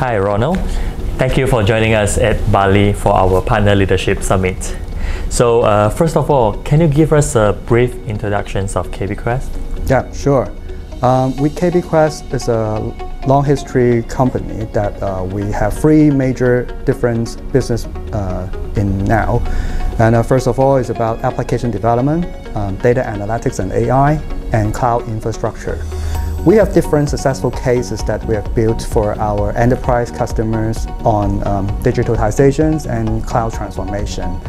Hi, Ronald. Thank you for joining us at Bali for our Partner Leadership Summit. So, uh, first of all, can you give us a brief introduction of KBQuest? Yeah, sure. Um, we KBQuest is a long history company that uh, we have three major different business uh, in now. And uh, first of all, it's about application development, um, data analytics and AI, and cloud infrastructure. We have different successful cases that we have built for our enterprise customers on um, digitalizations and cloud transformation.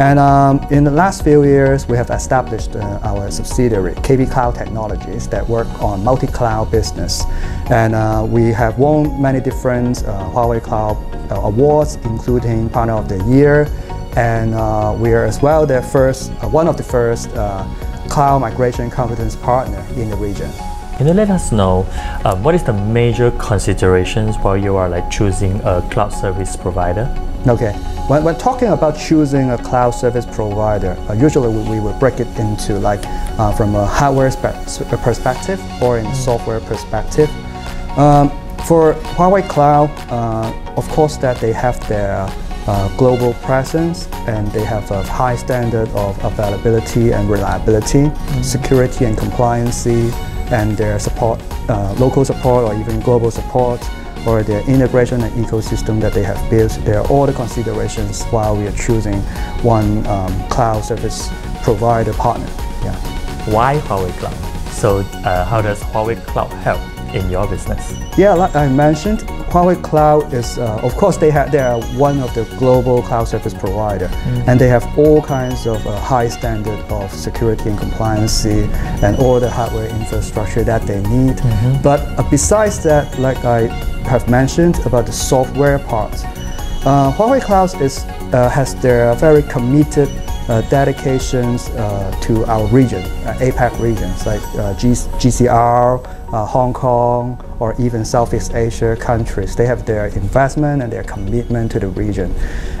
And um, in the last few years, we have established uh, our subsidiary, KB Cloud Technologies, that work on multi-cloud business. And uh, we have won many different uh, Huawei Cloud uh, awards, including Partner of the Year, and uh, we are as well the first, uh, one of the first cloud migration competence partner in the region. Can you let us know um, what is the major considerations while you are like choosing a cloud service provider? Okay, when, when talking about choosing a cloud service provider, uh, usually we, we will break it into like uh, from a hardware perspective or in software perspective. Um, for Huawei Cloud, uh, of course that they have their uh, global presence and they have a high standard of availability and reliability, mm -hmm. security and compliancy, and their support, uh, local support or even global support, or their integration and ecosystem that they have built. There are all the considerations while we are choosing one um, cloud service provider partner. Yeah. Why Huawei Cloud? So uh, how does Huawei Cloud help in your business? Yeah, like I mentioned, Huawei Cloud is, uh, of course, they have they are one of the global cloud service provider, mm. and they have all kinds of uh, high standard of security and compliancy, and all the hardware infrastructure that they need. Mm -hmm. But uh, besides that, like I have mentioned about the software part, uh, Huawei Cloud is uh, has their very committed dedications uh, to our region, uh, APAC regions like uh, G GCR, uh, Hong Kong, or even Southeast Asia countries. They have their investment and their commitment to the region.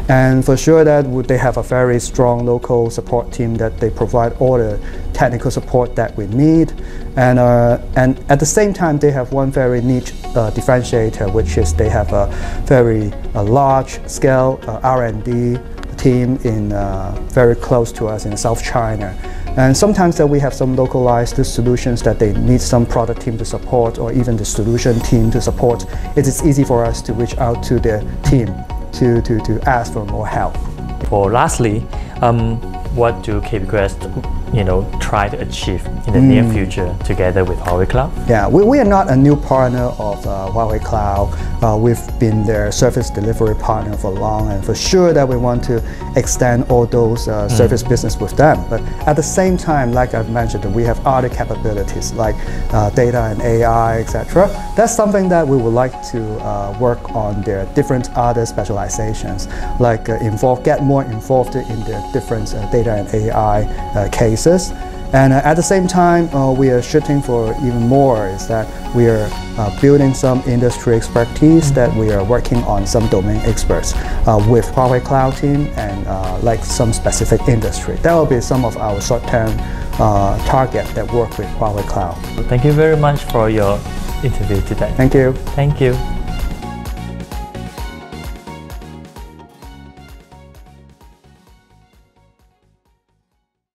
And for sure that they have a very strong local support team that they provide all the technical support that we need. And, uh, and at the same time, they have one very niche differentiator, which is they have a very large scale R&D team in uh, very close to us in South China. And sometimes that we have some localized solutions that they need some product team to support or even the solution team to support. It is easy for us to reach out to the team to, to, to ask for more help. For lastly, um, what do KBQuest, you know, try to achieve in the mm. near future together with Huawei Cloud? Yeah, we, we are not a new partner of uh, Huawei Cloud. Uh, we've been their service delivery partner for long, and for sure that we want to extend all those uh, mm. service business with them. But at the same time, like I've mentioned, we have other capabilities like uh, data and AI, etc. That's something that we would like to uh, work on their different other specializations, like uh, involve, get more involved in their different data data and AI uh, And uh, at the same time, uh, we are shooting for even more is that we are uh, building some industry expertise that we are working on some domain experts uh, with Huawei Cloud team and uh, like some specific industry. That will be some of our short-term target that work with Huawei Cloud. Thank you very much for your interview today. Thank you. Thank you.